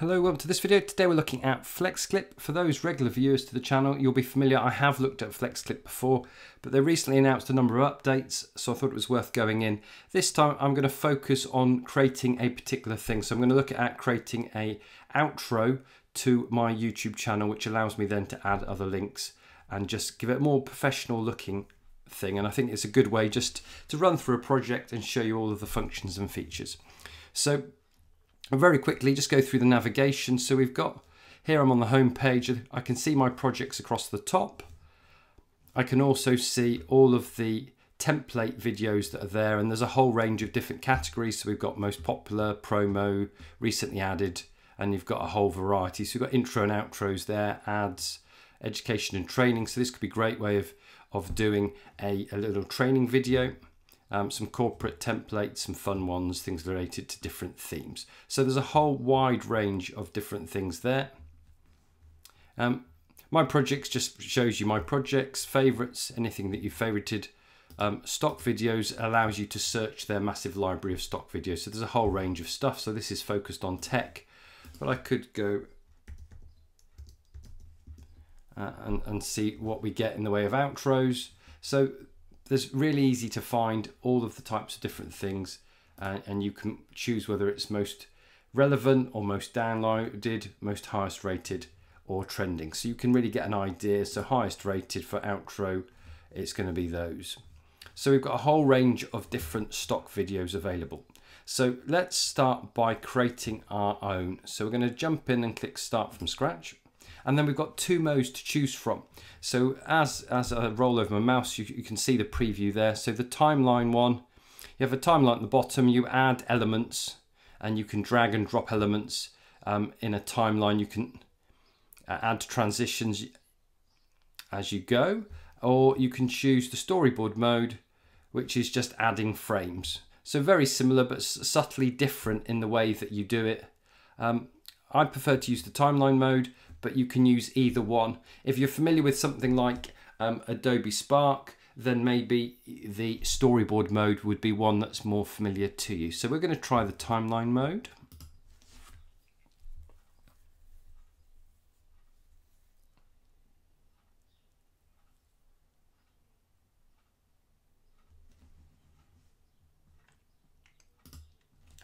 Hello, welcome to this video. Today we're looking at FlexClip. For those regular viewers to the channel, you'll be familiar. I have looked at FlexClip before, but they recently announced a number of updates, so I thought it was worth going in. This time I'm going to focus on creating a particular thing. So I'm going to look at creating a outro to my YouTube channel, which allows me then to add other links and just give it a more professional looking thing. And I think it's a good way just to run through a project and show you all of the functions and features. So very quickly just go through the navigation. So we've got here I'm on the home page. I can see my projects across the top. I can also see all of the template videos that are there and there's a whole range of different categories. So we've got most popular, promo, recently added, and you've got a whole variety. So we've got intro and outros there, ads, education and training. So this could be a great way of, of doing a, a little training video um, some corporate templates, some fun ones, things related to different themes. So there's a whole wide range of different things there. Um, my projects just shows you my projects, favorites, anything that you favorited. Um, stock videos allows you to search their massive library of stock videos. So there's a whole range of stuff. So this is focused on tech, but I could go uh, and, and see what we get in the way of outros. So there's really easy to find all of the types of different things uh, and you can choose whether it's most relevant or most downloaded, most highest rated or trending. So you can really get an idea. So highest rated for outro, it's going to be those. So we've got a whole range of different stock videos available. So let's start by creating our own. So we're going to jump in and click start from scratch. And then we've got two modes to choose from. So as, as I roll over my mouse, you, you can see the preview there. So the timeline one, you have a timeline at the bottom, you add elements and you can drag and drop elements um, in a timeline. You can uh, add transitions as you go, or you can choose the storyboard mode, which is just adding frames. So very similar, but subtly different in the way that you do it. Um, I prefer to use the timeline mode but you can use either one. If you're familiar with something like um, Adobe Spark, then maybe the storyboard mode would be one that's more familiar to you. So we're going to try the timeline mode.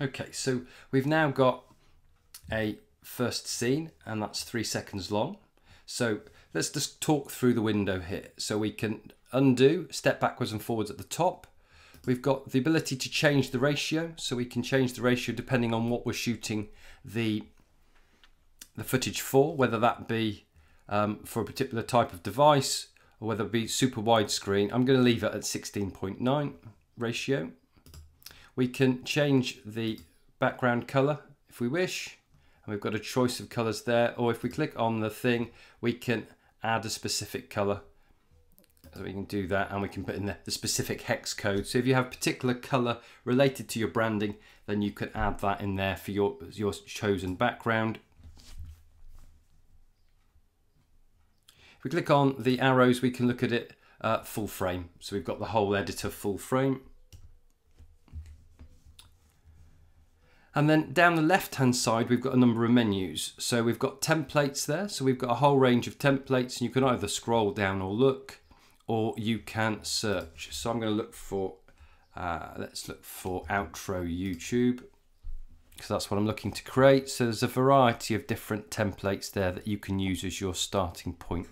Okay, so we've now got a first scene and that's three seconds long. So let's just talk through the window here. So we can undo, step backwards and forwards at the top. We've got the ability to change the ratio. So we can change the ratio depending on what we're shooting the, the footage for, whether that be um, for a particular type of device or whether it be super widescreen. I'm going to leave it at 16.9 ratio. We can change the background color if we wish we've got a choice of colors there or if we click on the thing we can add a specific color so we can do that and we can put in the, the specific hex code. So if you have particular color related to your branding then you can add that in there for your your chosen background. If we click on the arrows we can look at it uh, full frame. So we've got the whole editor full frame And then down the left hand side, we've got a number of menus. So we've got templates there. So we've got a whole range of templates and you can either scroll down or look, or you can search. So I'm going to look for, uh, let's look for outro YouTube because that's what I'm looking to create. So there's a variety of different templates there that you can use as your starting point.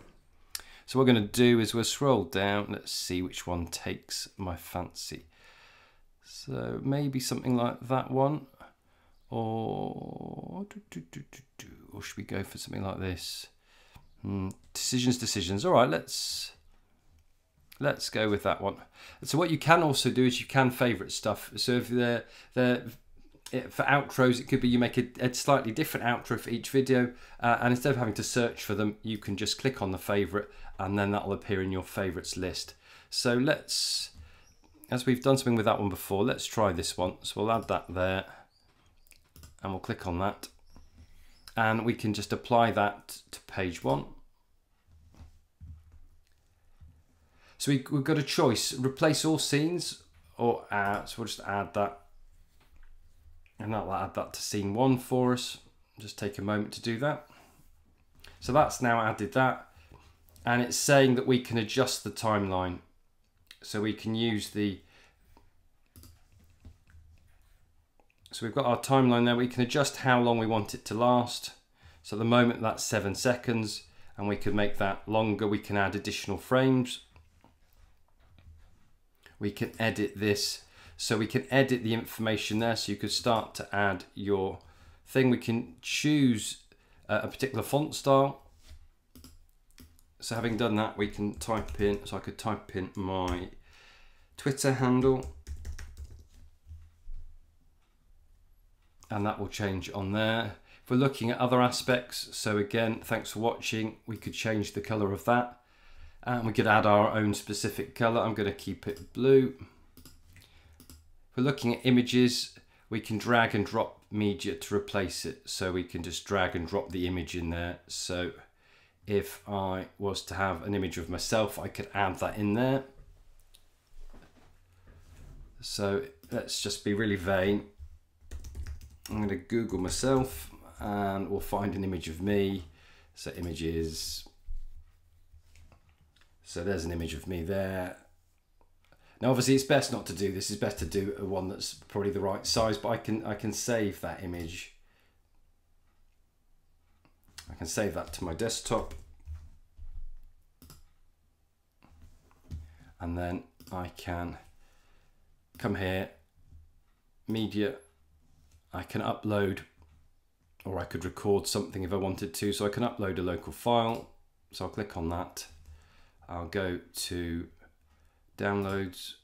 So what we're going to do is we'll scroll down. Let's see which one takes my fancy. So maybe something like that one or or should we go for something like this? Hmm, decisions, decisions. All right, let's let's go with that one. So what you can also do is you can favorite stuff. So if they're they're for outros, it could be you make a, a slightly different outro for each video, uh, and instead of having to search for them, you can just click on the favorite, and then that'll appear in your favorites list. So let's, as we've done something with that one before, let's try this one. So we'll add that there and we'll click on that and we can just apply that to page one. So we, have got a choice, replace all scenes or add, so we'll just add that and that'll add that to scene one for us. Just take a moment to do that. So that's now added that. And it's saying that we can adjust the timeline. So we can use the So we've got our timeline there. We can adjust how long we want it to last. So at the moment that's seven seconds and we can make that longer. We can add additional frames. We can edit this. So we can edit the information there. So you could start to add your thing. We can choose uh, a particular font style. So having done that, we can type in, so I could type in my Twitter handle and that will change on there. If we're looking at other aspects, so again, thanks for watching, we could change the color of that and we could add our own specific color. I'm gonna keep it blue. If we're looking at images, we can drag and drop media to replace it. So we can just drag and drop the image in there. So if I was to have an image of myself, I could add that in there. So let's just be really vain I'm going to Google myself and we'll find an image of me. So images. So there's an image of me there. Now obviously it's best not to do this. It's best to do a one that's probably the right size, but I can I can save that image. I can save that to my desktop. And then I can come here, media, I can upload or I could record something if I wanted to. So I can upload a local file. So I'll click on that. I'll go to downloads.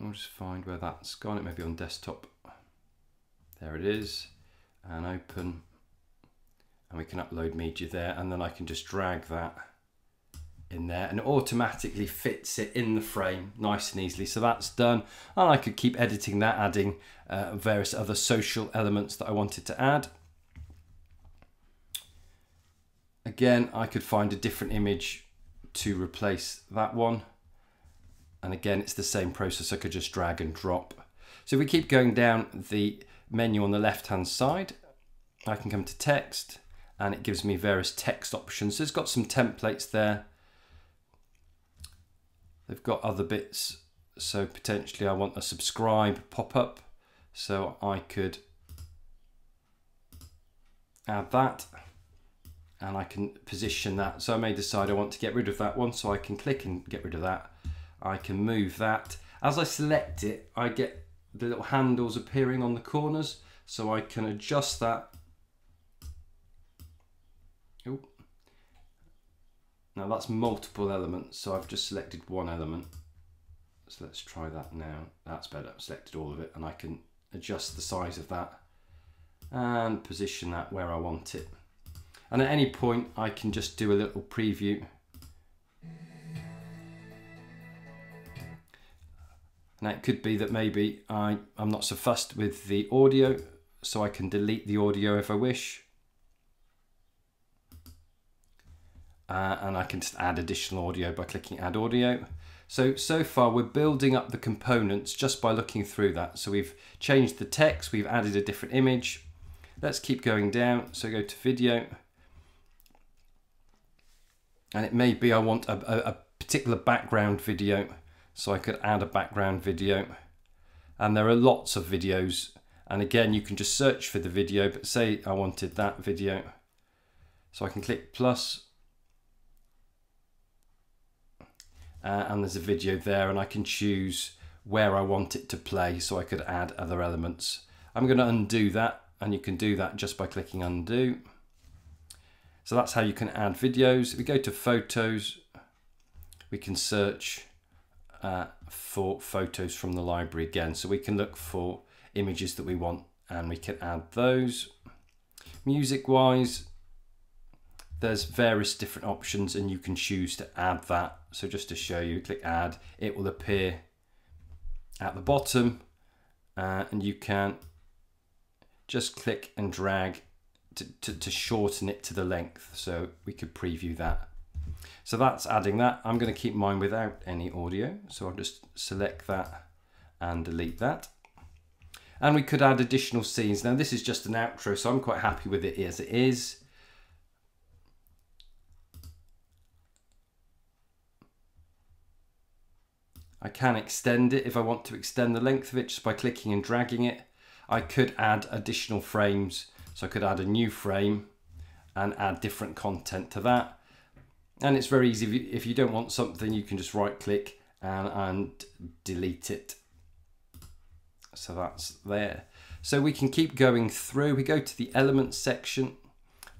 I'll just find where that's gone. It may be on desktop. There it is. And open. And we can upload media there. And then I can just drag that in there and automatically fits it in the frame nice and easily. So that's done. And I could keep editing that, adding uh, various other social elements that I wanted to add. Again, I could find a different image to replace that one. And again, it's the same process. I could just drag and drop. So if we keep going down the menu on the left-hand side, I can come to text and it gives me various text options. So it's got some templates there They've got other bits. So potentially I want a subscribe pop-up. So I could add that and I can position that. So I may decide I want to get rid of that one. So I can click and get rid of that. I can move that. As I select it, I get the little handles appearing on the corners. So I can adjust that Now that's multiple elements, so I've just selected one element. So let's try that now. That's better, I've selected all of it and I can adjust the size of that and position that where I want it. And at any point I can just do a little preview. Now it could be that maybe I, I'm not so fussed with the audio, so I can delete the audio if I wish. Uh, and I can just add additional audio by clicking add audio. So, so far we're building up the components just by looking through that. So we've changed the text, we've added a different image. Let's keep going down. So go to video. And it may be I want a, a, a particular background video. So I could add a background video. And there are lots of videos. And again, you can just search for the video, but say I wanted that video. So I can click plus uh, and there's a video there and I can choose where I want it to play so I could add other elements. I'm going to undo that and you can do that just by clicking undo. So that's how you can add videos. If we go to photos, we can search uh, for photos from the library again. So we can look for images that we want and we can add those. Music wise, there's various different options and you can choose to add that. So just to show you, click add, it will appear at the bottom uh, and you can just click and drag to, to, to, shorten it to the length. So we could preview that. So that's adding that. I'm going to keep mine without any audio. So I'll just select that and delete that. And we could add additional scenes. Now this is just an outro, so I'm quite happy with it as it is. I can extend it if I want to extend the length of it just by clicking and dragging it. I could add additional frames. So I could add a new frame and add different content to that. And it's very easy. If you, don't want something, you can just right click and, and delete it. So that's there. So we can keep going through. We go to the elements section.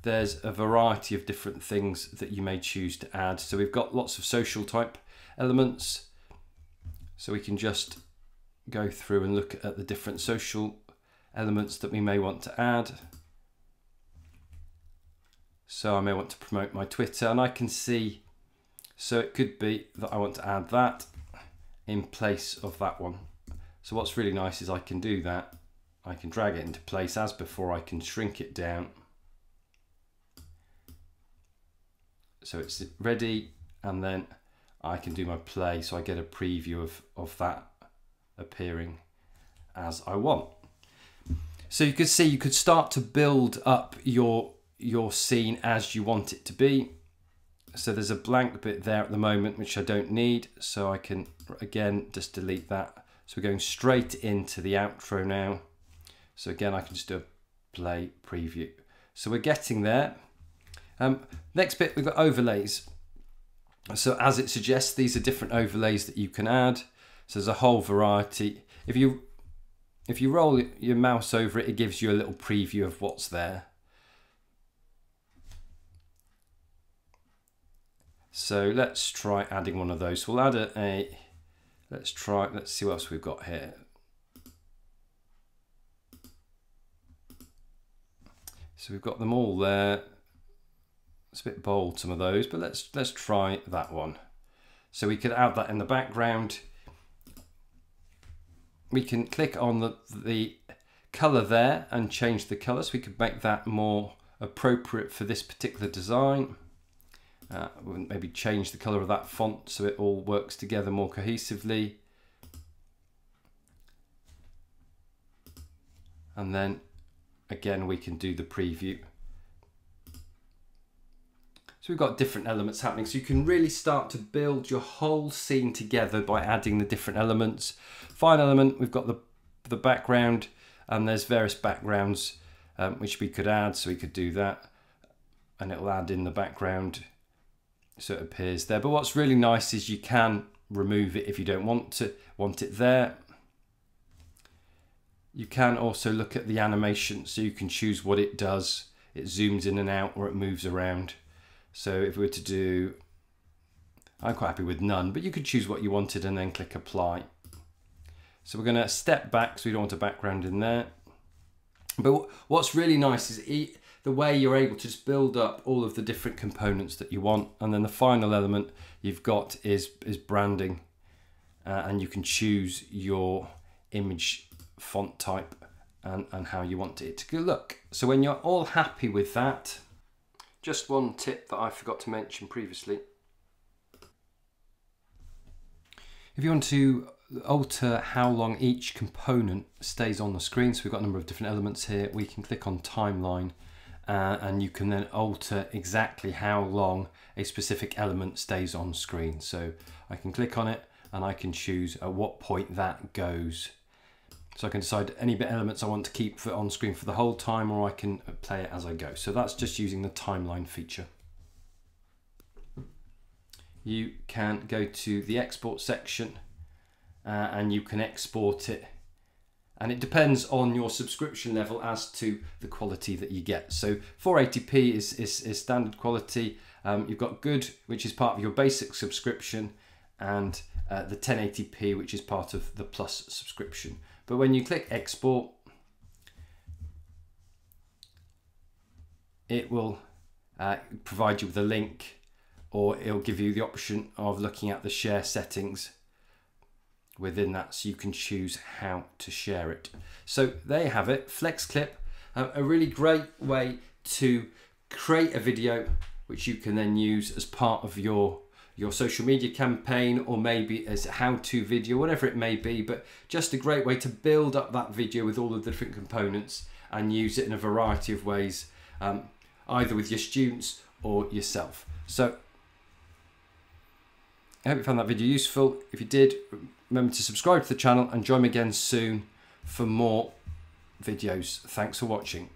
There's a variety of different things that you may choose to add. So we've got lots of social type elements. So we can just go through and look at the different social elements that we may want to add. So I may want to promote my Twitter and I can see, so it could be that I want to add that in place of that one. So what's really nice is I can do that. I can drag it into place as before, I can shrink it down. So it's ready and then I can do my play so I get a preview of, of that appearing as I want. So you could see you could start to build up your your scene as you want it to be. So there's a blank bit there at the moment, which I don't need. So I can, again, just delete that. So we're going straight into the outro now. So again, I can just do a play preview. So we're getting there. Um, next bit, we've got overlays. So as it suggests, these are different overlays that you can add. So there's a whole variety. If you if you roll your mouse over it, it gives you a little preview of what's there. So let's try adding one of those. We'll add a, a let's try, let's see what else we've got here. So we've got them all there. It's a bit bold, some of those, but let's let's try that one. So we could add that in the background. We can click on the, the color there and change the color so we could make that more appropriate for this particular design. Uh, maybe change the color of that font so it all works together more cohesively. And then again, we can do the preview. We've got different elements happening. So you can really start to build your whole scene together by adding the different elements. Final element, we've got the, the background and there's various backgrounds um, which we could add. So we could do that and it'll add in the background so it appears there. But what's really nice is you can remove it if you don't want to want it there. You can also look at the animation so you can choose what it does. It zooms in and out or it moves around. So if we were to do, I'm quite happy with none, but you could choose what you wanted and then click apply. So we're gonna step back so we don't want a background in there. But what's really nice is the way you're able to just build up all of the different components that you want. And then the final element you've got is, is branding. Uh, and you can choose your image font type and, and how you want it to look. So when you're all happy with that, just one tip that I forgot to mention previously. If you want to alter how long each component stays on the screen, so we've got a number of different elements here, we can click on timeline uh, and you can then alter exactly how long a specific element stays on screen. So I can click on it and I can choose at what point that goes. So I can decide any bit elements I want to keep for on screen for the whole time or I can play it as I go. So that's just using the timeline feature. You can go to the export section uh, and you can export it and it depends on your subscription level as to the quality that you get. So 480p is, is, is standard quality. Um, you've got good, which is part of your basic subscription, and uh, the 1080p, which is part of the plus subscription. But when you click export, it will uh, provide you with a link or it'll give you the option of looking at the share settings within that so you can choose how to share it. So there you have it, FlexClip, a really great way to create a video which you can then use as part of your your social media campaign or maybe as a how-to video, whatever it may be, but just a great way to build up that video with all of the different components and use it in a variety of ways, um, either with your students or yourself. So I hope you found that video useful. If you did, remember to subscribe to the channel and join me again soon for more videos. Thanks for watching.